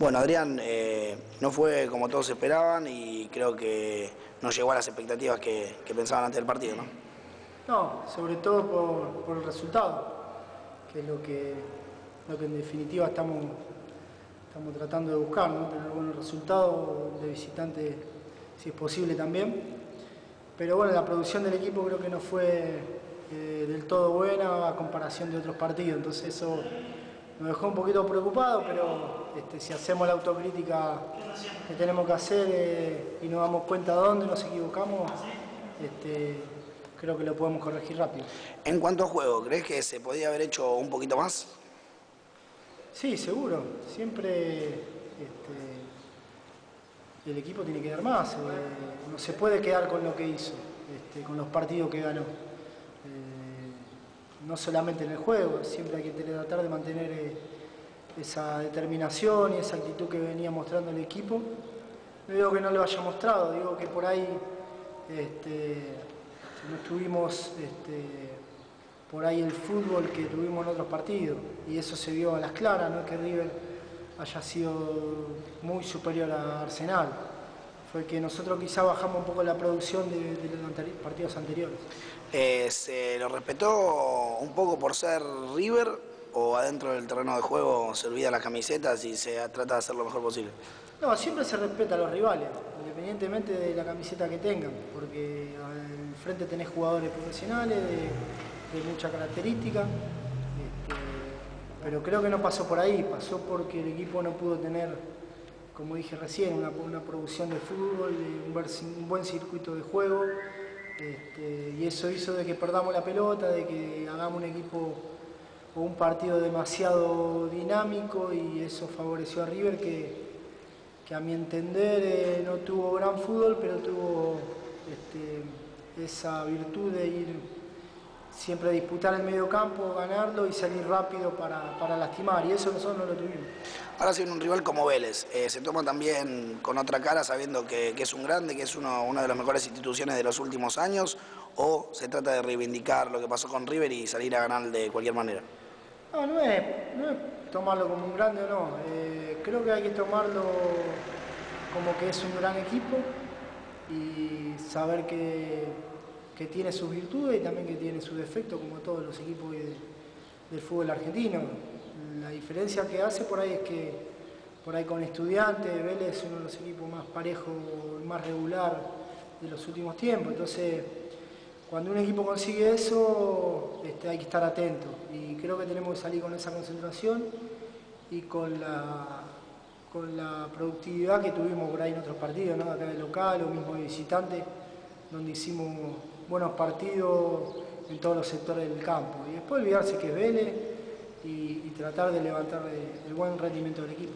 Bueno, Adrián, eh, no fue como todos esperaban y creo que no llegó a las expectativas que, pensaban antes del partido, ¿no? No, sobre todo por, por el resultado, que es lo que, lo que en definitiva estamos, estamos tratando de buscar, ¿no? tener buenos resultados de visitante si es posible también. Pero bueno, la producción del equipo creo que no fue eh, del todo buena a comparación de otros partidos, entonces eso nos dejó un poquito preocupado, pero este, si hacemos la autocrítica que tenemos que hacer eh, y nos damos cuenta de dónde nos equivocamos, este, creo que lo podemos corregir rápido. En cuanto a juego, ¿crees que se podía haber hecho un poquito más? Sí, seguro. Siempre este, el equipo tiene que dar más. Eh, no se puede quedar con lo que hizo, con los partidos que ganó. Eh, no solamente en el juego, siempre hay que tratar de mantener eh, esa determinación y esa actitud que venía mostrando el equipo. No digo que no lo haya mostrado, digo que por ahí este, no tuvimos este, por ahí el fútbol que tuvimos en otros partidos y eso se vio a las claras, no es que River haya sido muy superior a Arsenal. Fue que nosotros quizá bajamos un poco la producción de, de los partidos anteriores. Eh, ¿Se lo respetó un poco por ser River o adentro del terreno de juego se olvida las camisetas y se trata de hacer lo mejor posible? No, siempre se respeta a los rivales, independientemente de la camiseta que tengan, porque enfrente tenés jugadores profesionales de, mucha característica, este, pero creo que no pasó por ahí, pasó porque el equipo no pudo tener, como dije recién, una, producción de fútbol, un, buen circuito de juego, este, y eso hizo de que perdamos la pelota, de que hagamos un equipo o un partido demasiado dinámico y eso favoreció a River que que a mi entender eh, no tuvo gran fútbol, pero tuvo este, esa virtud de ir siempre disputar el medio campo, ganarlo y salir rápido para, lastimar, y eso nosotros no lo tuvimos. Ahora siendo un rival como Vélez, eh, se toma también con otra cara sabiendo que, es un grande, que es uno, una de las mejores instituciones de los últimos años, o se trata de reivindicar lo que pasó con River y salir a ganar de cualquier manera? No, no es, tomarlo como un grande o no. Eh, creo que hay que tomarlo como que es un gran equipo y saber que, tiene sus virtudes y también que tiene sus defectos, como todos los equipos del fútbol argentino. La diferencia que hace por ahí es que por ahí con estudiantes, Vélez es uno de los equipos más parejos, más regular de los últimos tiempos. Entonces, cuando un equipo consigue eso, este, hay que estar atento y creo que tenemos que salir con esa concentración y con la, con la productividad que tuvimos por ahí en otros partidos, ¿no? acá de local o mismo de visitante, donde hicimos buenos partidos en todos los sectores del campo. Y después olvidarse que es Vélez y, tratar de levantar el buen rendimiento del equipo.